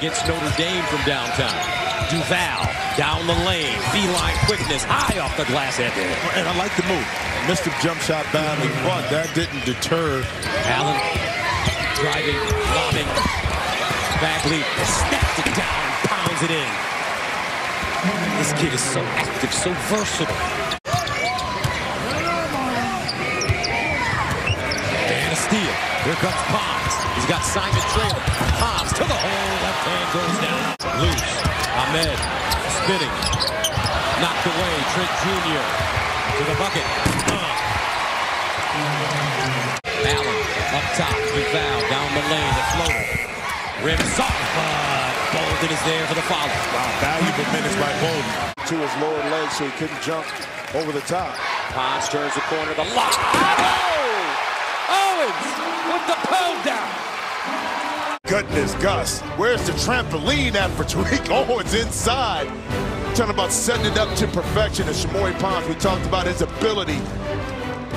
against Notre Dame from downtown. Duval down the lane, beeline quickness, high off the glass head. And I like the move. Missed the jump shot badly, but that didn't deter. Allen driving, lobbing. Bagley snaps it down pounds it in. This kid is so active, so versatile. And a steal. Here comes Ponds. He's got Simon Traylor. Ponds to the hole. Left goes down. Loose. Ahmed spinning. Knocked away. Trent Jr. to the bucket. Uh. Allen up top. Duval down the lane. The floater. Rim soft. But Bolden is there for the follow. Wow, valuable minutes by Bolden. To his lower leg so he couldn't jump over the top. Ponds turns the corner. The lock. Oh! Goodness, Gus. Where's the trampoline at for Tariq Owens oh, inside? Talking about setting it up to perfection. And Shamorie Ponds, we talked about his ability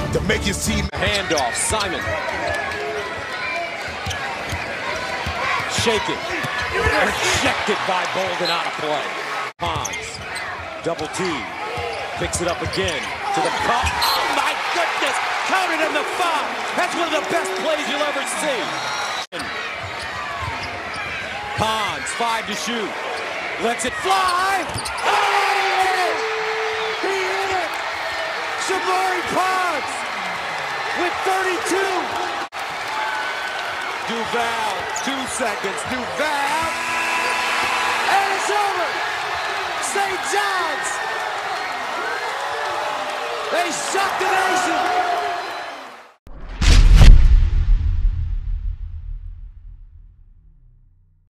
to make his team. Handoff. Simon. Shake it. Rejected by Bolden out of play. Ponds. Double T. Picks it up again to the cup. Oh my goodness! Counted in the foul. That's one of the best plays you'll ever see. Ponds, five to shoot. Lets it fly. Oh, he hit it! He hit it! Shamorie Ponds with 32. Duval, two seconds. Duval. And it's over. St. John's. They shocked the nation.